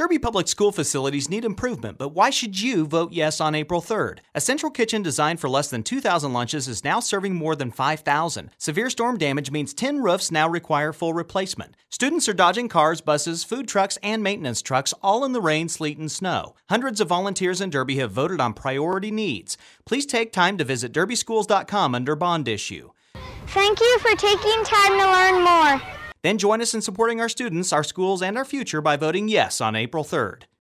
Derby Public School facilities need improvement, but why should you vote yes on April 3rd? A central kitchen designed for less than 2,000 lunches is now serving more than 5,000. Severe storm damage means 10 roofs now require full replacement. Students are dodging cars, buses, food trucks, and maintenance trucks, all in the rain, sleet, and snow. Hundreds of volunteers in Derby have voted on priority needs. Please take time to visit derbyschools.com under bond issue. Thank you for taking time to learn more. Then join us in supporting our students, our schools, and our future by voting yes on April 3rd.